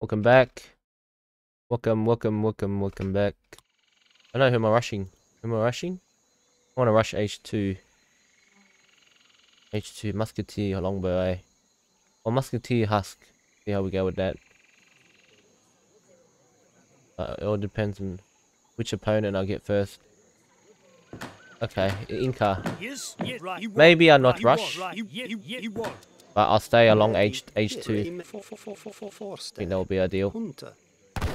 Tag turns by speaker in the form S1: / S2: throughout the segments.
S1: Welcome back. Welcome, welcome, welcome, welcome back. I know who am I rushing? Who am I rushing? I want to rush H2. H2, Musketeer, Longbow, eh? Or Musketeer, Husk. See how we go with that. Uh, it all depends on which opponent I get first. Okay, Inca.
S2: Yes, yes, right. You
S1: Maybe I'll not
S2: right, you want,
S1: rush, But I'll stay along H H2.
S3: Im- for- for- for- for- for-
S1: I think that will be ideal.
S3: Hunter.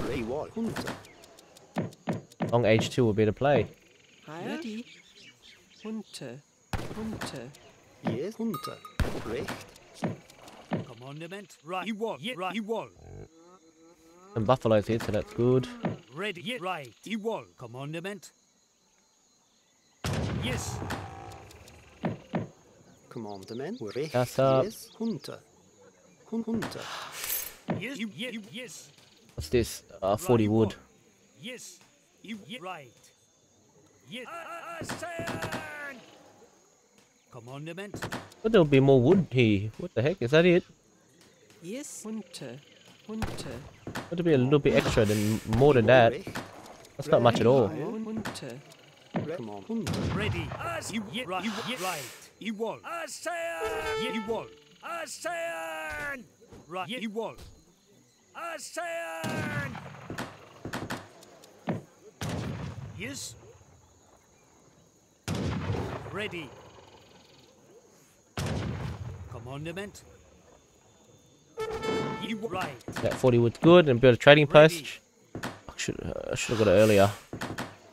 S3: Ray Wall. Hunter.
S1: Long H2 will be the play.
S4: Ready. Hunter. Hunter.
S3: Yes. Hunter. Recht.
S2: Commandment. Right. You want. Yeah, right. You want.
S1: And Buffalo's here, so that's good.
S2: Ready. Yeah, right. You want. Commandment. Yes.
S3: Commandement. Recht.
S1: That's up.
S3: Yes. Hunter. Hun- Hunter.
S2: Yes. You, yeah, you, yes.
S1: What's this? Uh,
S2: Right,
S1: 40
S2: you
S1: wood.
S2: Yes. You, yeah, right. Yes. I, I. Commandment.
S1: But there'll be more wood here. What the heck? Is that it?
S4: Yes. Hunter. Hunter.
S1: That'll be a little bit extra than more than that. That's not much at all.
S4: Hunter.
S3: Re- Command. Hunter.
S2: Ready. As you, yeah, right. You, yeah, right. You want. I stand. Yeah, you want. I stand. Right. Yeah, you want. I stand. Yes. Ready. Commandment. You right.
S1: That 40 was good and build a trading post. I should I should have got it earlier.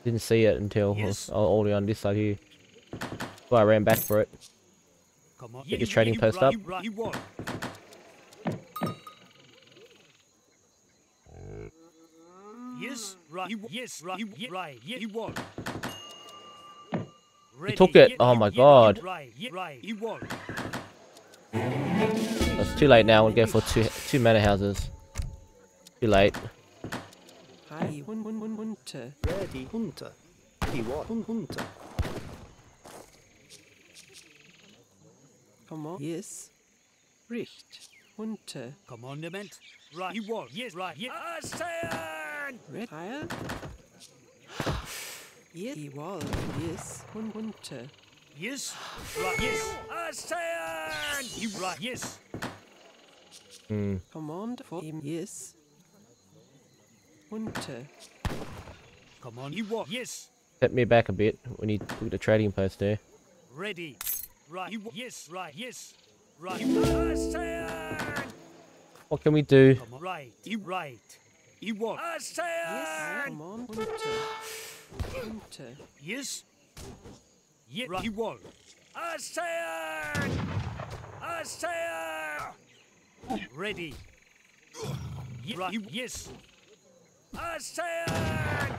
S1: Didn't see it until I was
S2: Yes.
S1: all all the way on this side here. So I ran back for it.
S2: Come on.
S1: Get your trading
S2: you,
S1: post up.
S2: You, right, you want. Oh yes, right. Yes, right. You, yeah, right. Yeah, you want. Ready,
S1: took it. Oh my God.
S2: Right, yeah, right. You want.
S1: It's too late now. We'll go for two two manor houses. Too late.
S4: Hi. Hun hun hun hunter.
S3: Ready. Hunter. He was. Hun- Hunter.
S4: Come on. Yes. Richt. Hunter.
S2: Commandment. Right. You want. Yes, right. Yeah. I stand.
S4: Red. Higher. Yes. He was. Yes. Hun hunter.
S2: Yes. Right. Yes. I stand. You right. Yes.
S1: Hmm.
S4: Command for him. Yes. Hunter.
S2: Come on. You want. Yes.
S1: Set me back a bit. We need to put the trading post there.
S2: Ready. Right. Yes. Right. Yes. Right. You
S1: What can we do?
S2: Come on. Right. You right. You want. I
S4: Yes.
S2: stand.
S4: Command hunter. Hunter.
S2: Yes. Yeah. Right. You want. I stand. I stand. Ready. Yeah. Right. Yes. I stand.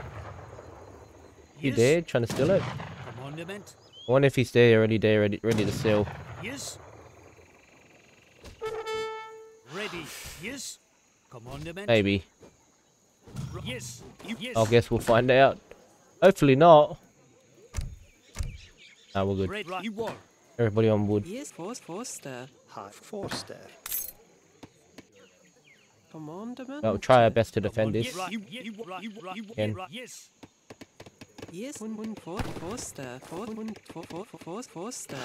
S1: You
S2: Yes.
S1: there? Trying to steal it?
S2: Commandment.
S1: I wonder if he's there already there, ready, ready to steal.
S2: Yes. Ready. Yes. Commandment.
S1: Maybe.
S2: R- Yes. You, yes.
S1: I guess we'll find out. Hopefully not. Ah, we're good.
S2: Ready. Right. You want.
S1: Everybody on wood.
S4: Yes. Force Forster.
S3: Half Forster.
S4: Commandment.
S1: Well, we'll try our best to defend
S2: Yes.
S1: this.
S2: You, Yes.
S4: Yes. Hun hun for Forster. For hun for for for for Forster.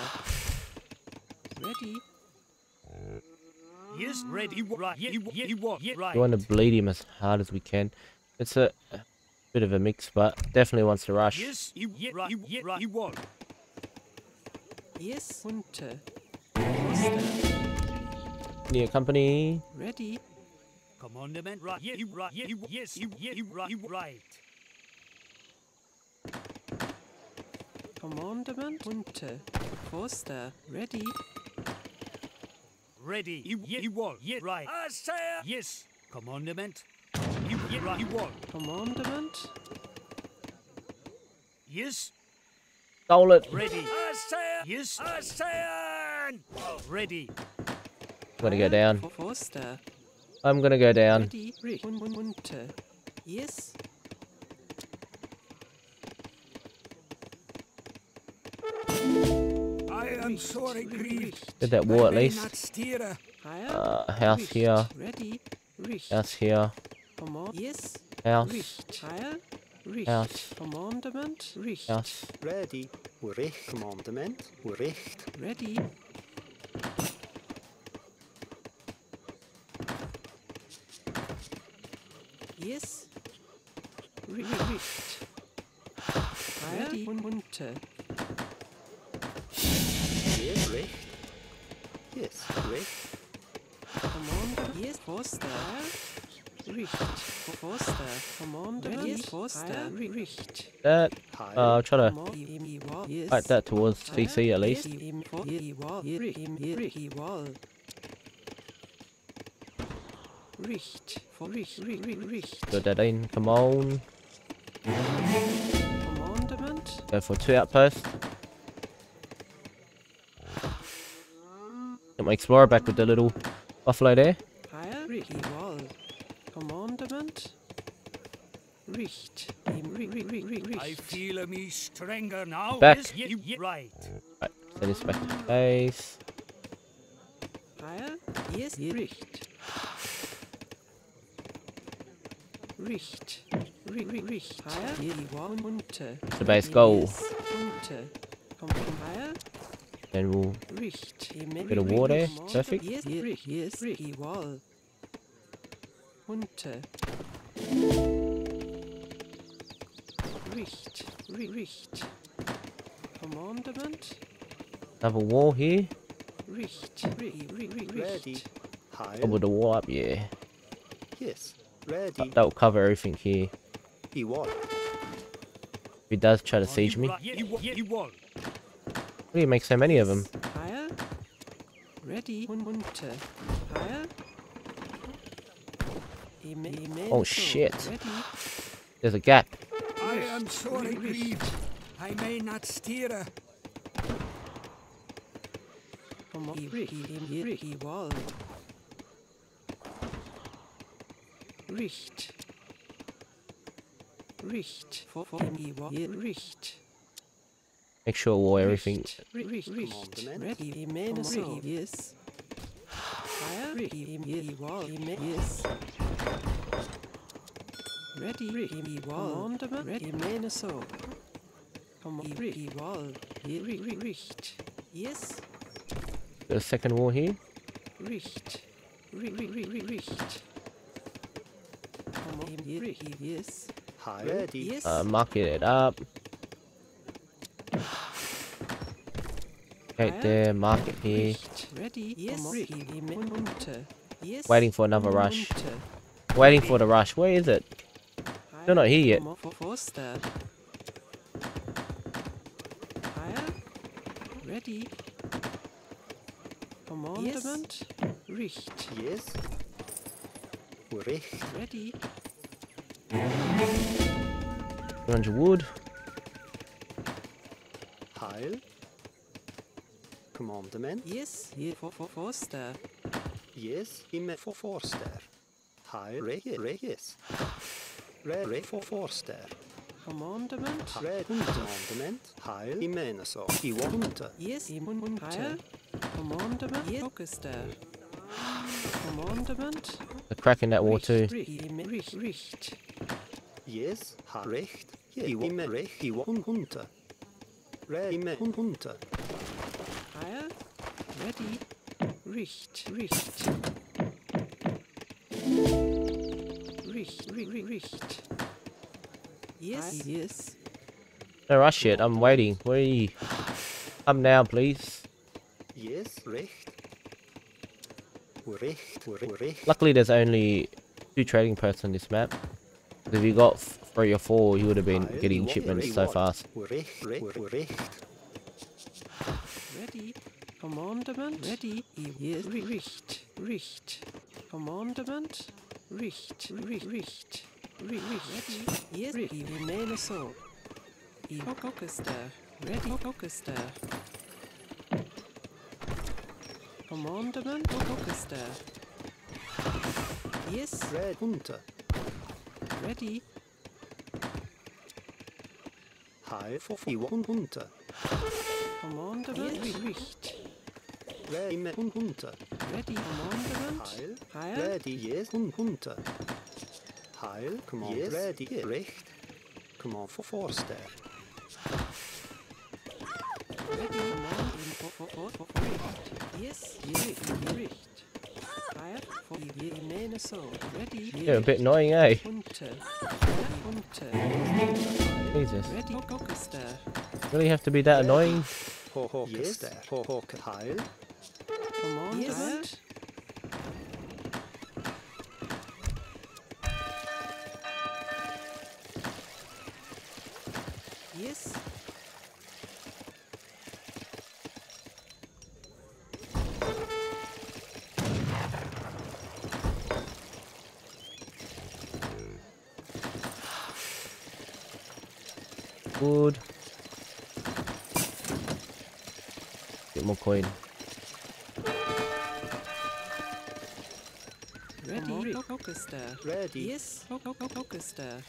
S4: Ready.
S2: Yes. Ready. You, right. You, you, you want. Yeah. Right.
S1: We want to bleed him as hard as we can. It's a, a bit of a mix, but definitely wants to rush.
S2: Yes. You, yeah. Right. You, yeah. Right. You want.
S4: Yes. Hunter. Forster.
S1: Need a company.
S4: Ready.
S2: Commandment. Right. Yeah. You, right. Yeah. You, yes. You, yeah. You, right. You, right.
S4: Commandment. Hunter. Forster. Ready.
S2: Ready. You, yeah. You want. Yeah. Right. Uh, I say. Yes. Commandment. You, yeah. Right. You want.
S4: Commandment.
S2: Yes.
S1: Stole it.
S2: Ready. Uh, I say. Yes. Uh, I stand. Ready.
S1: Gonna go down.
S4: Forster.
S1: I'm gonna go down.
S4: Ready. Richt. Hun hun hunter. Yes.
S5: I am sorry, grief.
S1: Did that war at least.
S5: not steer a
S4: Higher.
S1: Uh, house here.
S4: Ready.
S1: House here.
S4: Command. Yes.
S1: House.
S4: Richt.
S1: House.
S4: Commandment.
S1: House.
S3: Ready. Richt. Commandement. Richt.
S4: Ready. Yes. Ri- ri- Richt. Heil. und Unter. Forster. Richt. Forster. Commander. Yes. Forster. Ri- Richt.
S1: That. Uh, I'll try to fight that towards CC at least.
S4: Yes, im Vor- i wall, i ri- im i ri- i wall. Richt, vor Richt, ri- ri- Richt.
S1: That in. Come on.
S4: Commandment,
S1: Go for two outposts. Get my explorer back with the little buffalo there.
S4: Heil, ri- i wall. Commandment, Richt, im ri- ri- ri- ri-
S2: I
S4: Richt.
S2: feel me stronger now.
S1: Back.
S2: Is ye- ye- right.
S1: Right, send this back to base.
S4: Heil, yes, i Richt. Richt, ri- ri- Richt. Heil, i wall, unter.
S1: The base goal.
S4: Unter. Komm, komm, Heil.
S1: Then we'll
S4: Richt.
S1: Bit of war there, perfect.
S4: Yes, yes, yes, Ricky wall. Unter. Richt. Ri- Richt. Commandment.
S1: have a wall here.
S4: Richt. Ri- ri- ri-
S3: Ready.
S4: Richt.
S3: Heil.
S1: Double the wall up, yeah.
S3: Yes. Ready.
S1: That, that'll cover everything here.
S3: He was.
S1: If he does try to siege me. Why do you make so many of them?
S4: Heil. Ready. Un- Unter. Heil. Ime-
S1: Oh, shit. There's a gap.
S2: I am sorely
S4: Richt.
S2: grieved. I may not steer her.
S4: Come on. Ricky. Im- Ricky wall. Richt. Richt. For for im wall. Richt.
S1: Make sure wall everything.
S4: Richt. Richt. Richt. Ready. Immenso. Yes. Fire. Ricky. Im im wall. Im yes. Ready. Ricky. Im wall. Commandment. Ready. Immenso. Come on. Ricky wall. Richt. Richt. Yes.
S1: The second wall here.
S4: Richt. Ri- ri- ri- ri- Richt. Come on, ye- Richt, yes.
S3: Heil. Ready.
S4: Yes.
S1: Uh, market it up. Right
S4: Fire.
S1: there, market here.
S4: Richt. Ready. Yes. Richt. Im- Unter. Yes.
S1: Waiting for another rush. Waiting for the rush. Where is it? Still not here yet.
S4: Come for Forster. Ready. Commandment. Richt.
S3: Yes. Richt.
S4: Ready.
S1: 200 wood.
S3: Heil. Commandement.
S4: Yes. Hier for, for Forster.
S3: Yes. Imme for Forster. Heil. Re. Re. Yes. Re. Re for Forster.
S4: Commandment.
S3: Re. Commandement. Heil. Imme så. I wanter.
S4: Yes, im Unter. Commandment. Yes. Focuster. Commandment.
S1: They're cracking that wall too.
S4: Richt. Im- Richt. Richt.
S3: Yes. Ha. Recht. I imme recht. I wanter. Re. Imme hunter.
S4: Heil. Ready. Richt. Richt. Yes. Yes.
S1: No rush yet. I'm waiting. Where are you? Come now, please.
S3: Yes. Recht. Recht. Recht.
S1: Luckily, there's only two trading posts on this map. If you got three or four, you would have been getting shipments so fast.
S3: Recht.
S4: Ready. Commandment. Ready. Yes. Ri- Richt. Richt. Commandment. Richt. Richt. Richt. Ri- Richt. Ready. Yes. Richt. I remain so. I Focuster. Ready. Focuster. Commandment. Focuster. Yes.
S3: Red hunter.
S4: Ready.
S3: Heil for I hunter.
S4: Commandement. Ri- Richt.
S3: Ready, me- hun- hunter.
S4: Ready, commandment.
S3: Heil.
S4: Heil.
S3: Ready, yes, hun- hunter. Heil, come on, yes. Ready, recht. Come on, for forster.
S4: Ready, command, in for, for, for, for, for richt. Yes, je, richt. Heil, for, je, mene so. Ready,
S1: Yeah, a bit annoying, eh?
S4: Hunter. Hunter.
S1: Jesus.
S4: Ready, Gokester.
S1: Really have to be that annoying?
S3: Ho, ho, yes. Ho, ho, heil.
S4: Commandment. Yes.
S1: Wood. Get more coin.
S4: Ready, Gokester.
S3: Ready.
S4: Yes, Gokester.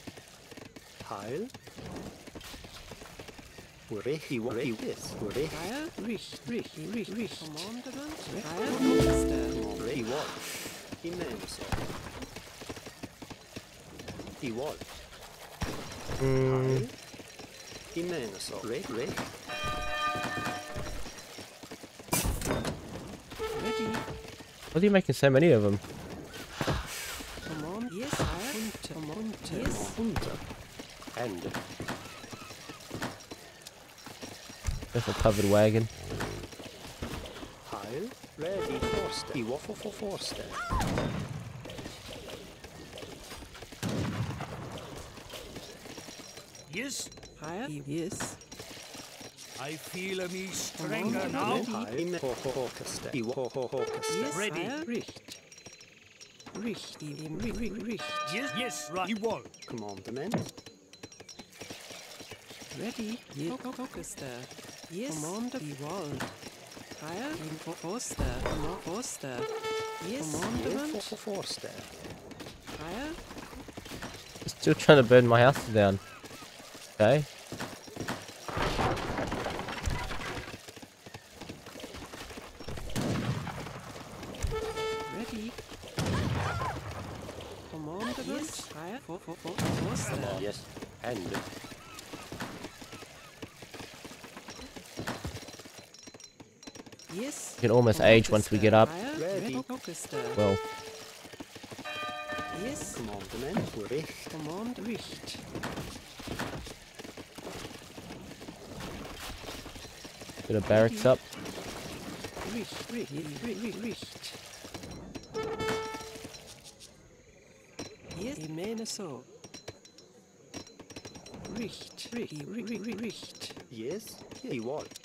S3: Heil. Recht, recht, yes. Recht.
S4: Heil, Richt, Richt, Richt, Richt. Commandment. Heil, Gokester.
S3: Recht. Igual. Inmenso. Igual.
S1: Mm,
S3: Heil. Inmenso. Recht, recht.
S4: Ready,
S1: why are you making so many of them?
S4: command. Yes, Heil. Hunter. Hunter. Yes.
S3: Hunter. And
S1: Just a covered wagon.
S3: Heil. Ready. Forster. Igual for, for forster.
S2: Yes,
S4: Heil. Yes.
S2: I feel a me stronger
S4: on,
S2: now.
S4: Yes,
S2: Ready.
S4: Heil. Richt. Richt. Im- ri- ri- Richt.
S2: Yes, yes, right. You wall.
S3: Commandment.
S4: Ready. Yes. Gokester. Yes. Commander. Igual. Heil. Im for Forster. Command Forster. Yes.
S3: Yes, for,
S4: Commandment.
S3: for forster.
S4: Heil.
S1: Still trying to burn my house down. Okay.
S4: Ready. Commandment. Yes. Heil. For for for Forster.
S3: Yes. And
S1: Almost age once we get up. Well, bit of barracks up.
S4: Richt. Richt. Richt. Richt. Yes. Ich meine so. Richt. Richt. Richt. Richt. Richt.
S3: Yes. Igual. Recht.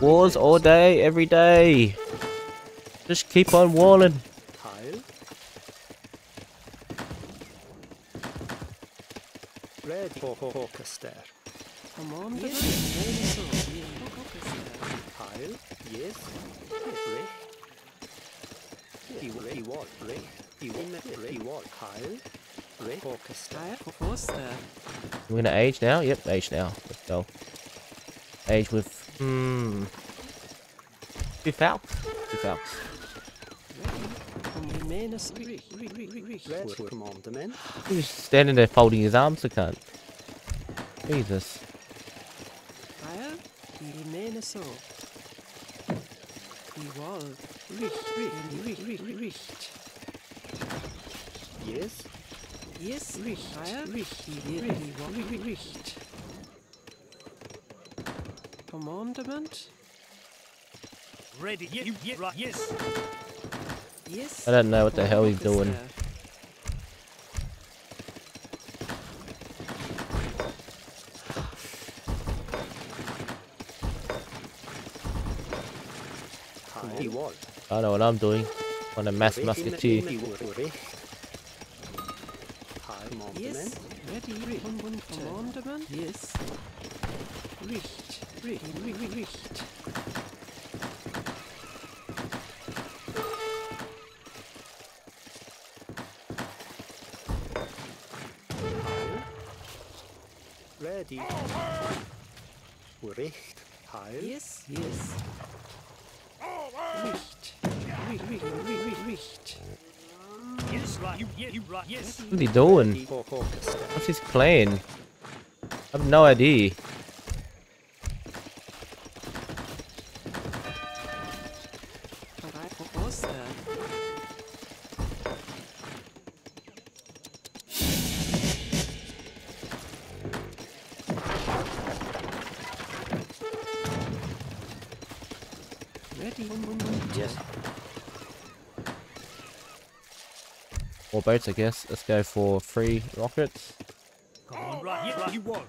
S1: Wars all day, every day. Just keep on walling. We're gonna age now? Yep, age now. Let's go. Age with, hmm. Two falcons. Two.
S3: Commandment.
S1: He's just standing there folding his arms, the cunt. Jesus.
S3: Yes.
S4: Yes, Richt. Heil. Richt. Richt. Richt. Richt. Commandment.
S2: Ready. Yes, you, yes, right. Yes.
S4: Yes.
S1: I don't know what the hell he's doing.
S4: Gokester.
S3: Heil. Igual.
S1: I know what I'm doing. On a mass
S3: Recht.
S1: musketeer.
S3: Igual. Recht. Heil. Commandment.
S4: Yes. Ready. Richt. Commandment. Yes. Richt. Richt. Richt. Richt.
S3: Ready. Recht. Heil.
S4: Yes, yes. Richt. Richt, richt, richt, richt.
S2: Yes, right. You, yeah, you right. Yes.
S1: What's he doing?
S3: Ready. Ho- Orchestra.
S1: What's he playing? I have no idea. Boats, I guess. Let's go for three rockets.
S2: Come on, right. Yeah, right. You won.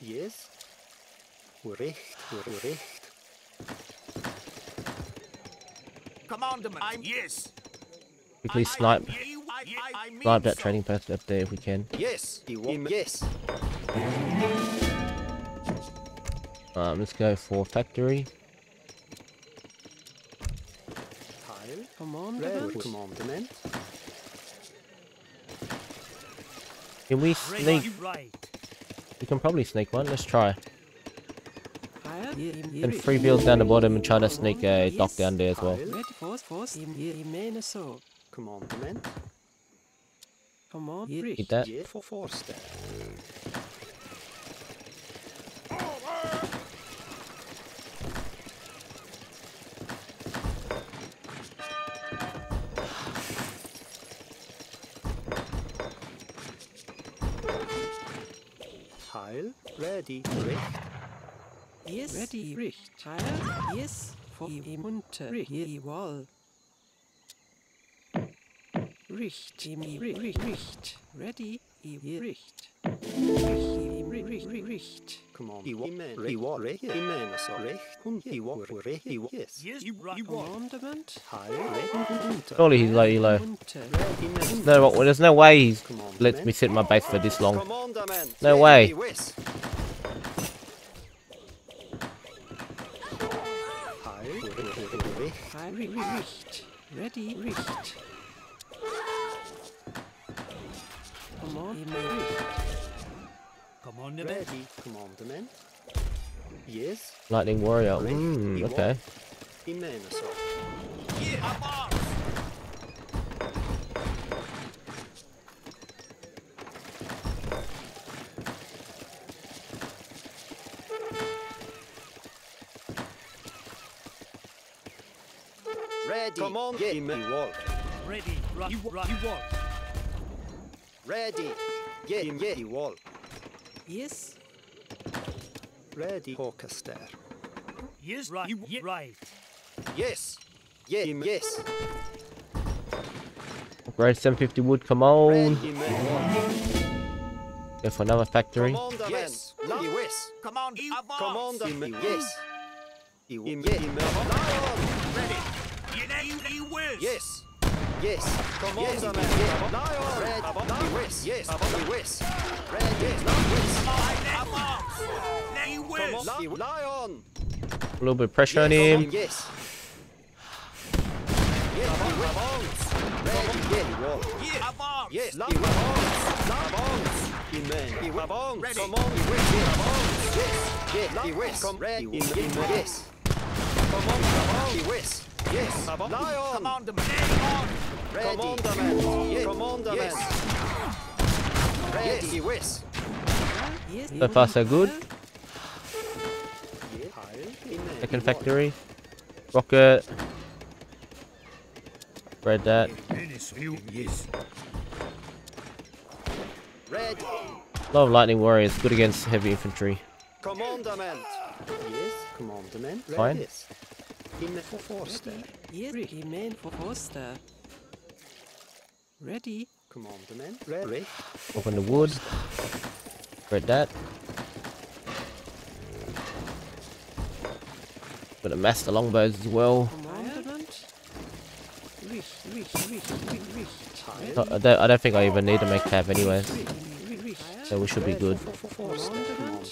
S3: Yes. Recht. Recht.
S5: Commanderman, I'm yes.
S1: Quickly
S5: I- I-
S1: snipe, snipe that
S5: training
S1: trading post up there if we can.
S3: Yes. He won. Yes.
S1: Um, let's go for factory.
S3: Heil. Red.
S4: Commandement.
S3: Commandment.
S1: Can we sneak?
S2: You right.
S1: We can probably sneak one. Let's try. And three bills down the bottom and try to sneak a dock down there as well.
S3: Heil.
S4: Ready. Force, force. Im, im meine so.
S3: Commandment.
S1: Eat that.
S3: For Ready. Recht.
S4: Yes. Ready. Richt. Higher. Yes. For im unter. Richt. I wall. Richt. Im i- ri- ri- Richt. Ready. Richt.
S3: Recht. Recht. Recht. Recht. Und unter.
S1: Surely he's low,
S3: man.
S1: No, there's no way he's lets me sit in my base for this long. No way.
S3: Recht.
S4: Ready. Richt. Command. Im Richt.
S2: Come on, the men.
S3: Ready. Commandment. Yes.
S1: Lightning warrior. Mm, okay.
S3: won. He man so.
S5: Yeah, I'm on.
S3: Ready. Command. He man wall.
S2: Ready. Right. You right. You won.
S3: Ready. Yeah. Him yeah. He wall.
S4: Yes.
S3: Ready. Orchestra.
S2: Yes, right. You right.
S3: Yes. Yeah. Him yes.
S1: Grade 750 wood, come on.
S3: Ready. Man wall.
S1: Go for another factory.
S3: Commander
S5: Yes.
S3: man. He west.
S5: Command, advance.
S3: Commander. Him yes. He him yeah. Him Lion.
S5: Ready. You know, you, you will.
S3: Yes. Yes. Commander man. Lion. Red. He west. Yes. He west. Red. Yes. West.
S5: Advance. Now you will.
S3: Come on, Lion!
S1: A little bit of pressure on him.
S3: Yes. Yes, he
S1: So far, so good. Second factory. Rocket. Spread that.
S3: Ready.
S1: A lot of lightning warriors, good against heavy infantry.
S3: Commandment. Yes. Commandment.
S1: Fine.
S3: Forster.
S4: Ready.
S3: Commandment. Ready.
S1: Open the wood. Spread that. Gonna mass the longbows as well. I I don't, I don't think I even need to make tab anyways.
S4: Richt, richt, richt.
S1: So we should be good.
S3: Forster.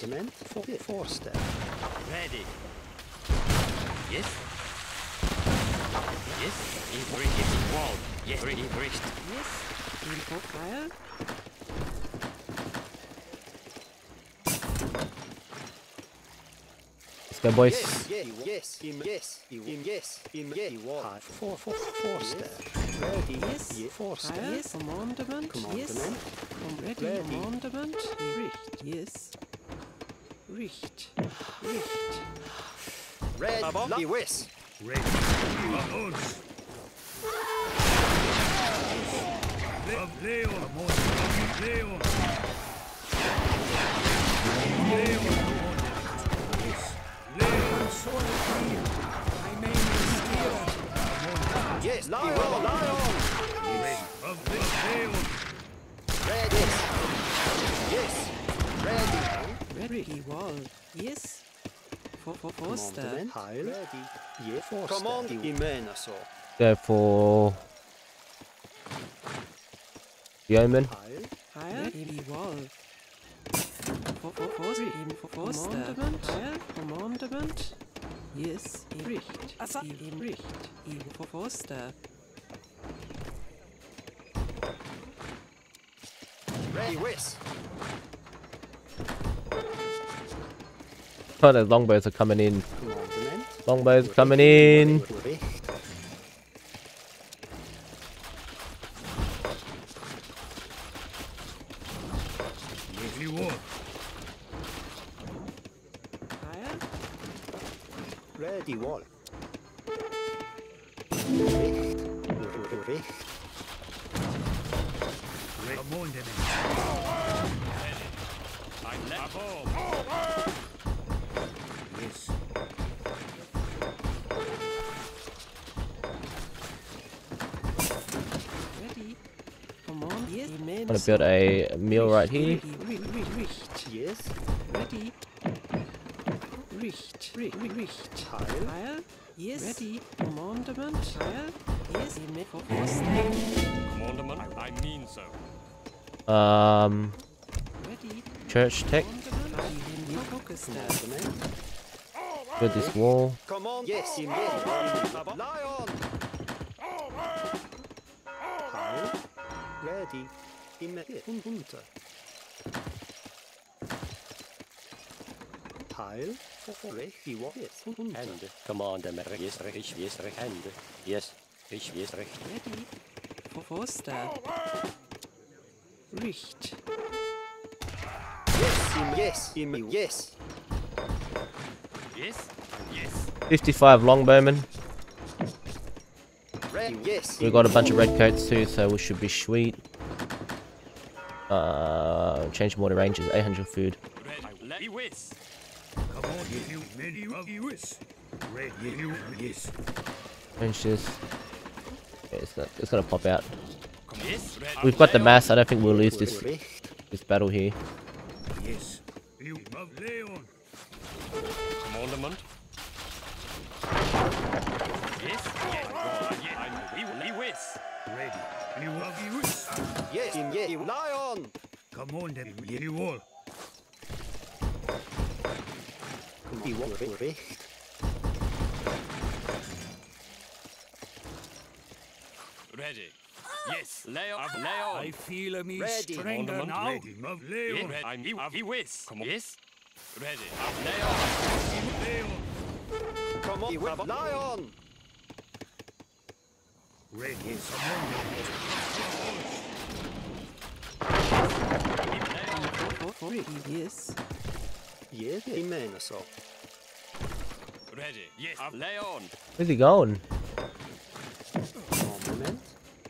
S3: Commandment.
S5: Ready. Yes. Yes. In bridge is wall. Yes. Bridge, bridge.
S4: Yes. Green profile. Let's
S1: go, boys.
S2: Yes, yes, yes, yes, yes, Four, four, four stash. Ready,
S6: yes,
S2: four
S6: stash. Commandment, yes. Ready, commandment. Richt, yes. Richt, richt.
S2: Red,
S4: yes. Red.
S2: Yes, Lion, Lion.
S4: Ready. Of Leon.
S2: Red, yes. Yes. Ready.
S6: Ready. Wall. Yes. For for Forster.
S2: Heil. Ready. Yes, Forster. Command, Imenaso.
S1: Go for the omen.
S2: Heil.
S6: Heil. Ready. Wall. For for Forster. For Forster. Commandment. Yes. Richt. Im Richt. Im Forster.
S2: Ready, West.
S1: Oh, the longbows are coming in. Longbows coming in. Build a mill right here.
S2: Yes.
S6: Ready. Richt. Ri- ri- Richt. Yes. Ready. Commandment. Yes.
S5: Commandment. I, mean so.
S1: Um, church tech. Build this wall.
S2: Yes. Ready. Im yes. Unter. Heil. Recht. Wie war yes. Unter.
S7: Hände. Commander, yes, ich, yes, Hände. Yes, ich, yes, recht.
S6: Ready. For Forster. Richt.
S2: Yes, im yes. Im yes.
S5: Yes. Yes.
S1: 55 longbowmen.
S2: Ready. Yes.
S1: We got a bunch of red coats too, so we should be sweet. Uh, change more to ranges. 800 food. Change this. Yeah, it's it's gonna pop out. We've got the mass. I don't think we'll lose this this battle here.
S4: Yes. Come ah! on, then. You all.
S2: Wie war
S5: Ready. Yes. Leon. Of Leon.
S4: I feel me
S2: Ready.
S4: stronger
S5: Commandment.
S4: now.
S5: Ready.
S4: Of
S5: Yes. Ready. I'm you. He whiz. Come on. Yes. Ready. Of Leon.
S4: Leon.
S2: Come on. Lion.
S4: Ready. Come on, then.
S6: For for Yes.
S2: Yes, Imenaso.
S5: Ready. Yes. Of Leon.
S1: Where's he going?
S2: Commandment.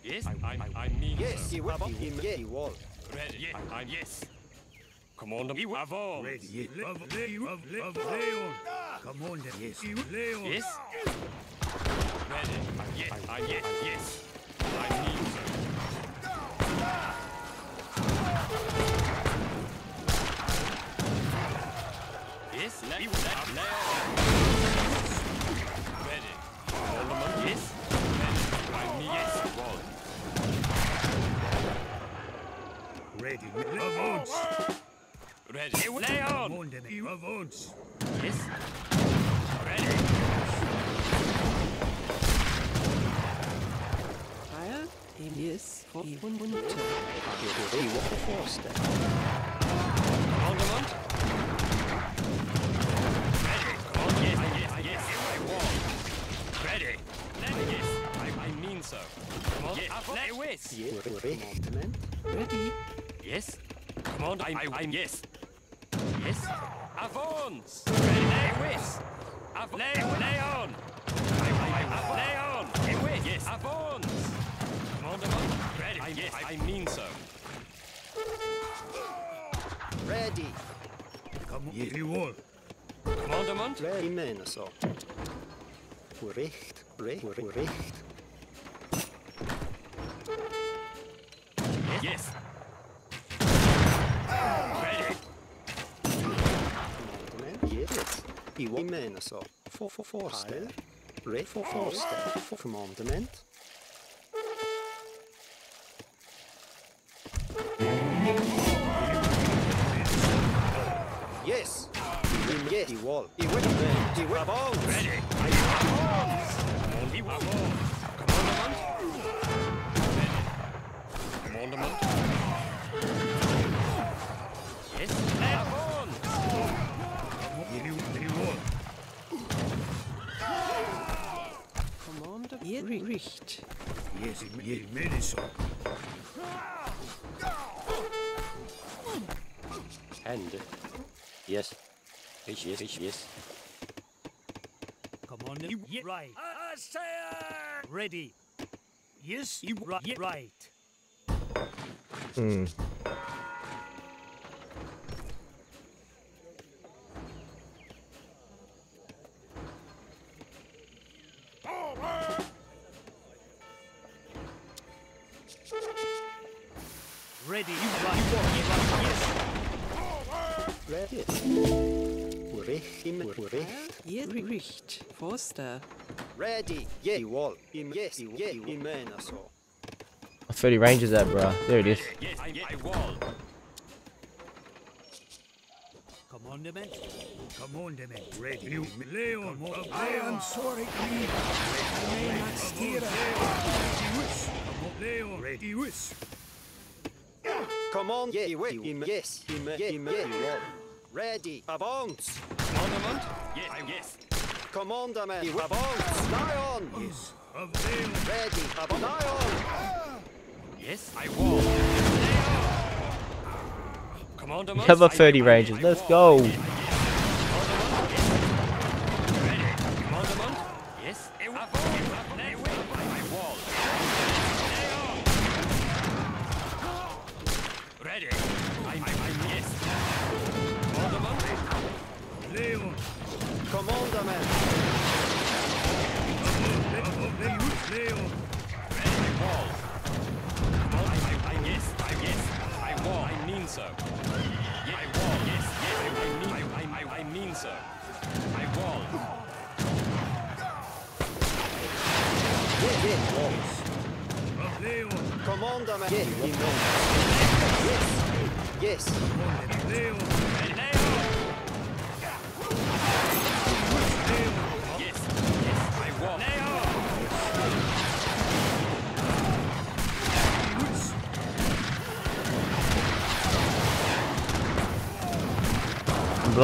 S5: Yes. I, I, I mean
S2: Yes, he will. Im yes. wall.
S5: Ready. Yes. I, I, yes. Commandment. He avance.
S4: Ready. Yes. Of Leon. Of, Le- of Leon. Come on, then. Yes. You. Leon.
S5: Yes. Ready. Yes. I, I, yes. Yes. I mean Ready.
S4: Avance.
S5: Ready.
S4: Come
S5: Leon.
S4: on, avance.
S5: Yes. Ready.
S6: Heil. Im Yes. For Unter.
S2: Wie war Forster.
S5: Commandment. Yes. Yes.
S3: Commandment.
S4: Ready.
S5: Yes. Command. I'm. I, I'm. Yes. Yes. Avance. Ready. Lay whiz. Av. Lay. Lay on. I, I, I, lay on. Lay whiz. Yes. Avance. Commandment. Ready. I, yes. I, I mean so.
S3: Ready.
S2: Come on. He wall.
S5: Commandment.
S3: Ready. Menar så. Recht. Recht. Recht.
S5: Yes.
S3: I menar så. For, for, forställ. Recht. For, forställ. For, commandment. Yes. Yes. I wall. Will. I will. Avance.
S5: Ready. I avance. He will. Commandment. Commandment. Yes. Avance.
S2: He, he.
S4: Commander. Richt.
S2: Yes, he, he made it
S7: Yes. Ich, yes, ich, yes.
S2: Come on. You, right. I, uh, Ready. Yes, you right. Right.
S1: Hmm.
S2: Ready. You right. You right. Yes.
S3: Ready. Recht. Im Recht.
S4: Hier. Richt. Forster.
S3: Ready. Yes. I wall. I, yes. I, yes. I menar så.
S1: 30 range is that, bro? There it is.
S5: Yes. Wall.
S2: Commandment. Commandment. Ready. You, Leon. I am sorry. Leon. I may not steer. Leon. Ready.
S3: Come on. Yes. Yes. Wall. Ready. Avance.
S5: Commandment. Yes. Yes.
S3: Will. Avance. Lion.
S2: Yes. Leon.
S3: Ready. Avance. Lion.
S5: Yes. I wall. Commandment.
S1: We have a
S5: I-
S1: 30
S5: I-
S1: ranges. Let's go.
S5: So. Yeah, I wall. Yes. Yes. I, I mean. I, I, I, I mean so. I wall.
S3: Yes. Yes. Walls.
S2: Of Leon.
S3: Commandament. Yes. Yes. Yes.
S2: Leon.
S5: Ready. Lay on. Yes.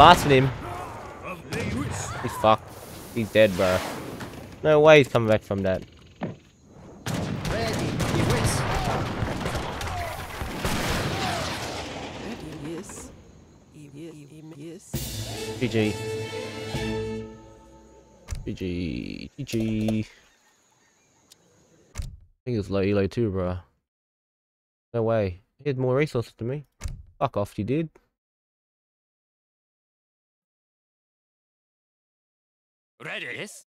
S1: I'm him. He's fucked. He's dead, bro. No way he's coming back from that. GG. GG. GG. I think it's low elo too, bro. No way. He had more resources than me. Fuck off, you did.
S5: Ready. Yes.